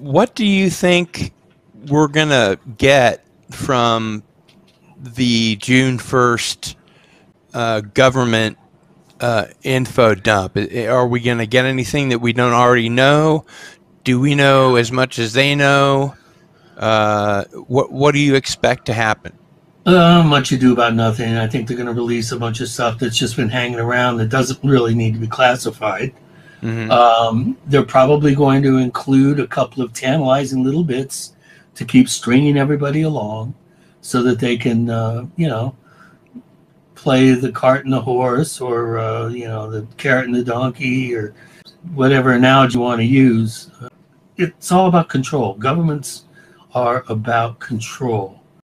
what do you think we're gonna get from the June first uh, government uh, info dump? Are we gonna get anything that we don't already know? Do we know as much as they know? Uh, what What do you expect to happen? Uh, much ado about nothing. I think they're going to release a bunch of stuff that's just been hanging around that doesn't really need to be classified. Mhm. Um, they're probably going to include a couple of tantalizing little bits to keep stringing everybody along so that they can, uh, you know, play the cart and the horse or, uh, you know, the carrot and the donkey or whatever analogy you want to use. It's all about control. Governments are about control.